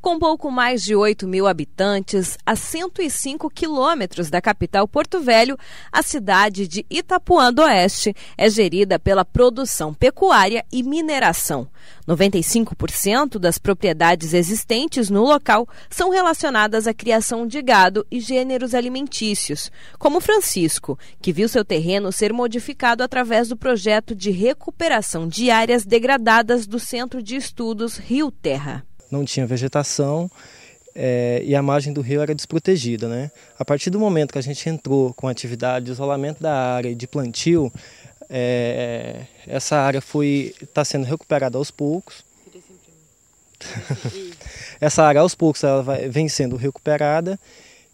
Com pouco mais de 8 mil habitantes, a 105 quilômetros da capital Porto Velho, a cidade de Itapuã do Oeste é gerida pela produção pecuária e mineração. 95% das propriedades existentes no local são relacionadas à criação de gado e gêneros alimentícios, como Francisco, que viu seu terreno ser modificado através do projeto de recuperação de áreas degradadas do Centro de Estudos Rio Terra. Não tinha vegetação é, e a margem do rio era desprotegida. Né? A partir do momento que a gente entrou com atividade de isolamento da área e de plantio, é, essa área está sendo recuperada aos poucos. essa área aos poucos ela vai, vem sendo recuperada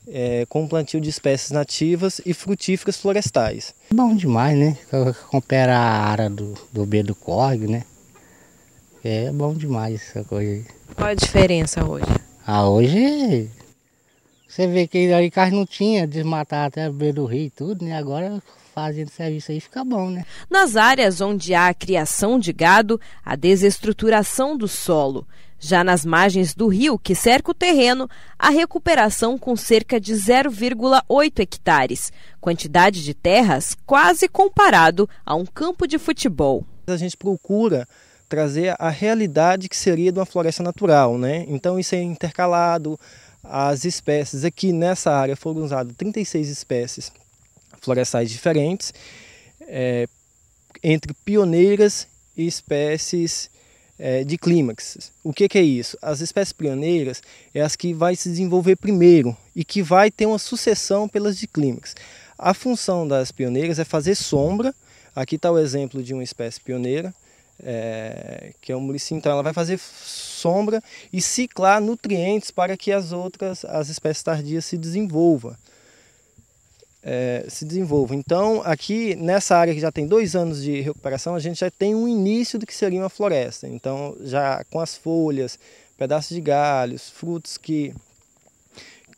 é, com plantio de espécies nativas e frutíferas florestais. Bom demais, né? Recupera a área do, do B do Corgue, né? É bom demais essa coisa aí. Qual a diferença hoje? Ah, hoje você vê que aí carne não tinha, desmatar até o B do rio e tudo, né? Agora fazendo serviço aí fica bom, né? Nas áreas onde há a criação de gado, a desestruturação do solo. Já nas margens do rio que cerca o terreno, a recuperação com cerca de 0,8 hectares, quantidade de terras quase comparado a um campo de futebol. A gente procura trazer a realidade que seria de uma floresta natural, né? Então isso é intercalado, as espécies aqui nessa área foram usadas 36 espécies florestais diferentes, é, entre pioneiras e espécies é, de clímax. O que, que, é isso? As espécies pioneiras é as que vai se desenvolver primeiro e que vai ter uma sucessão pelas de clímax. A função das pioneiras é fazer sombra. Aqui está o exemplo de uma espécie pioneira, é, que é o murici. Então ela vai fazer sombra e ciclar nutrientes para que as outras, as espécies tardias se desenvolvam é, se desenvolva. Então, aqui nessa área que já tem dois anos de recuperação, a gente já tem um início do que seria uma floresta. Então, já com as folhas, pedaços de galhos, frutos que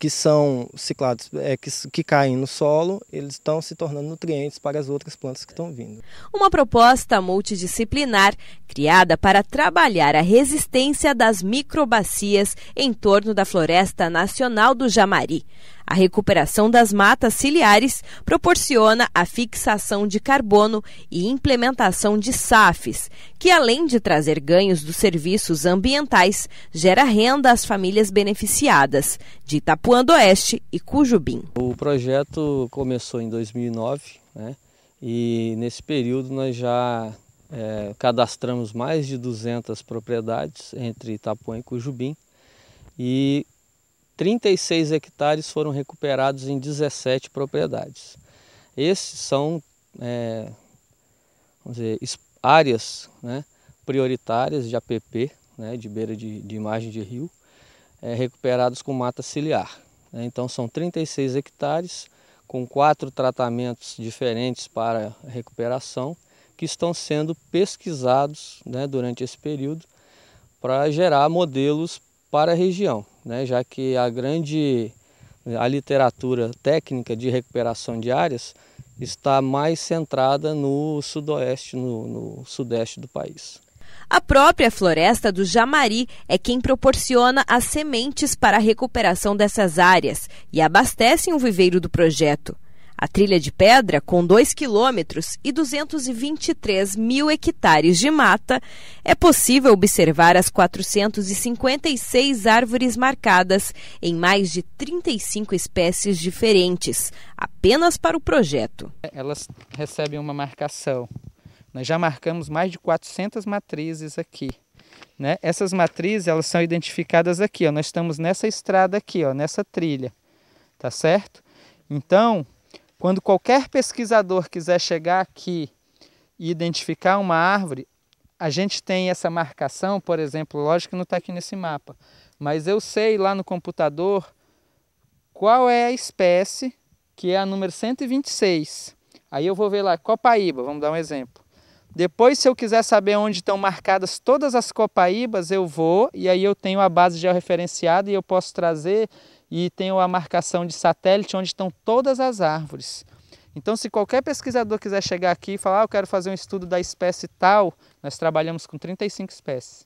que são ciclados, é, que, que caem no solo, eles estão se tornando nutrientes para as outras plantas que estão vindo. Uma proposta multidisciplinar criada para trabalhar a resistência das microbacias em torno da Floresta Nacional do Jamari. A recuperação das matas ciliares proporciona a fixação de carbono e implementação de SAFs, que além de trazer ganhos dos serviços ambientais, gera renda às famílias beneficiadas de Itapuã do Oeste e Cujubim. O projeto começou em 2009, né? E nesse período nós já é, cadastramos mais de 200 propriedades entre Itapuã e Cujubim e 36 hectares foram recuperados em 17 propriedades. Esses são é, vamos dizer, áreas né, prioritárias de APP, né, de beira de, de de rio, é, recuperados com mata ciliar. Né? Então são 36 hectares com quatro tratamentos diferentes para recuperação que estão sendo pesquisados né, durante esse período para gerar modelos para a região né, já que a grande a literatura técnica de recuperação de áreas está mais centrada no sudoeste, no, no sudeste do país. A própria floresta do Jamari é quem proporciona as sementes para a recuperação dessas áreas e abastecem o viveiro do projeto. A trilha de pedra, com 2 quilômetros e 223 mil hectares de mata, é possível observar as 456 árvores marcadas em mais de 35 espécies diferentes, apenas para o projeto. Elas recebem uma marcação. Nós já marcamos mais de 400 matrizes aqui. Né? Essas matrizes elas são identificadas aqui. Ó. Nós estamos nessa estrada aqui, ó, nessa trilha. Tá certo? Então, quando qualquer pesquisador quiser chegar aqui e identificar uma árvore, a gente tem essa marcação, por exemplo, lógico que não está aqui nesse mapa, mas eu sei lá no computador qual é a espécie, que é a número 126. Aí eu vou ver lá, copaíba, vamos dar um exemplo. Depois, se eu quiser saber onde estão marcadas todas as copaíbas, eu vou e aí eu tenho a base georreferenciada e eu posso trazer e tenho a marcação de satélite onde estão todas as árvores. Então, se qualquer pesquisador quiser chegar aqui e falar, ah, eu quero fazer um estudo da espécie tal, nós trabalhamos com 35 espécies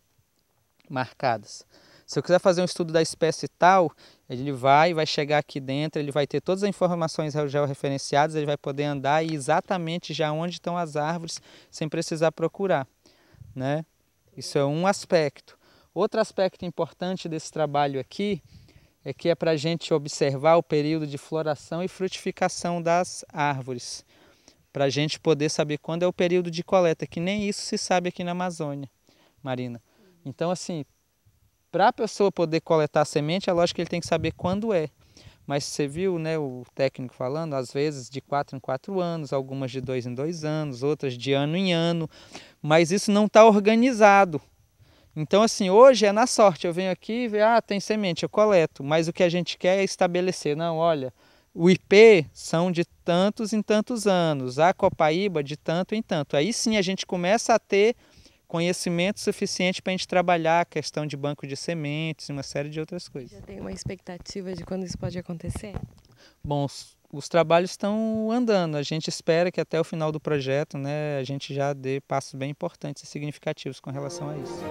marcadas. Se eu quiser fazer um estudo da espécie tal, ele vai, vai chegar aqui dentro, ele vai ter todas as informações georreferenciadas, ele vai poder andar e exatamente já onde estão as árvores, sem precisar procurar, né? Isso é um aspecto. Outro aspecto importante desse trabalho aqui é que é para a gente observar o período de floração e frutificação das árvores, para a gente poder saber quando é o período de coleta, que nem isso se sabe aqui na Amazônia, Marina. Então, assim, para a pessoa poder coletar a semente, é lógico que ele tem que saber quando é. Mas você viu né, o técnico falando, às vezes de 4 em 4 anos, algumas de 2 em 2 anos, outras de ano em ano, mas isso não está organizado. Então, assim, hoje é na sorte, eu venho aqui e ah, tem semente, eu coleto, mas o que a gente quer é estabelecer, não, olha, o IP são de tantos em tantos anos, a Copaíba de tanto em tanto. Aí sim a gente começa a ter conhecimento suficiente para a gente trabalhar a questão de banco de sementes e uma série de outras coisas. Já tem uma expectativa de quando isso pode acontecer? Bom, os, os trabalhos estão andando. A gente espera que até o final do projeto né, a gente já dê passos bem importantes e significativos com relação a isso.